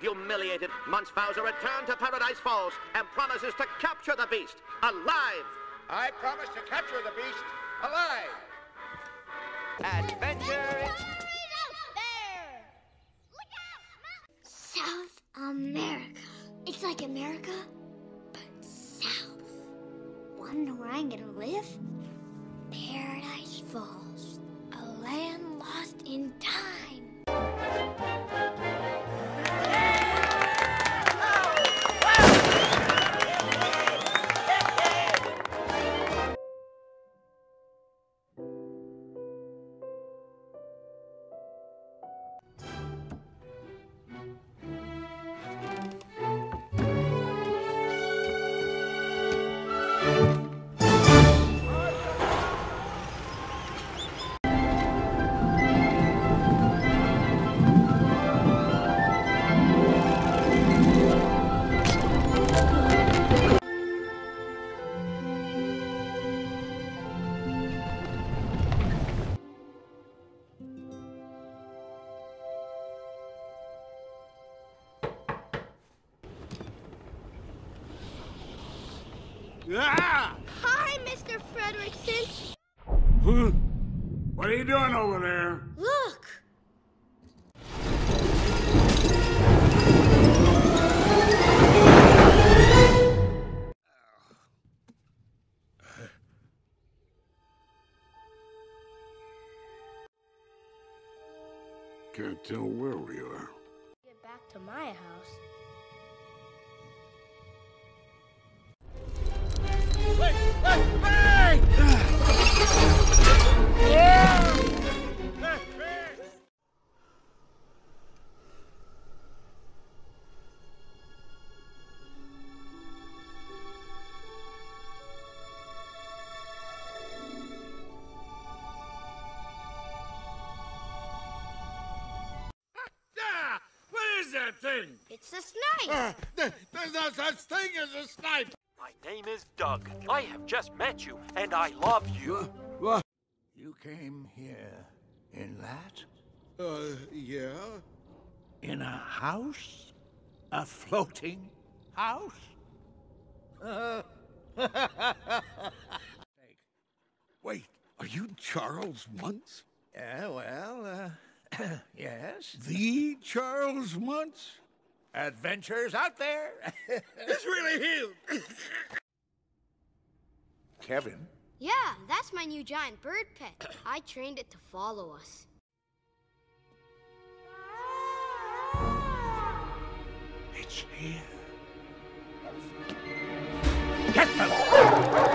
Humiliated, Munchausen returned to Paradise Falls and promises to capture the beast alive. I promise to capture the beast alive. Adventure. South America. It's like America, but south. Wanna where I'm gonna live? Paradise Falls, a land lost in time. Ah! Hi, Mr. Fredricksen. Huh? What are you doing over there? Look. Can't tell where we are. Get back to my house. It's a snipe. Uh, Th- there's no such thing as a snipe. My name is Dug. I have just met you, and I love you. What? You came here in that? Uh, yeah. In a house? A floating house? Wait, are you Charles Muntz? Yeah, well, uh, yes. The Charles Muntz? Adventures out there. It's really him. Kevin, Yeah, that's my new giant bird pet. I trained it to follow us. It's here. Get them!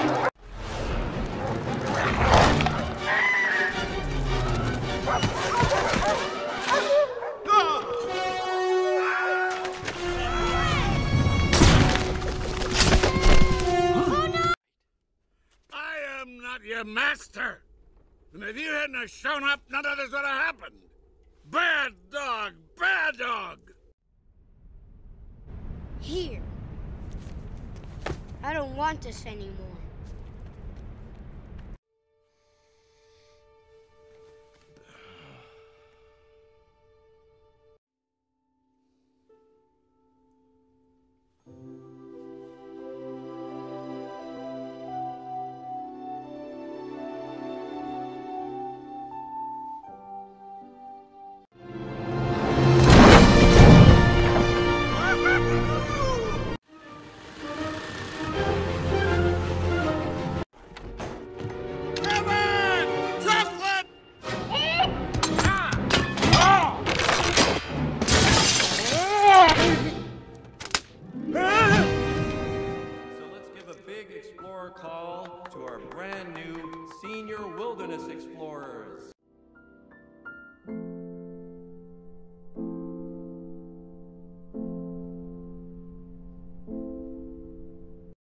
Your master. And if you hadn't have shown up, none of this would have happened. Bad dog, bad dog. Here. I don't want this anymore. Explorer call to our brand new senior wilderness explorers.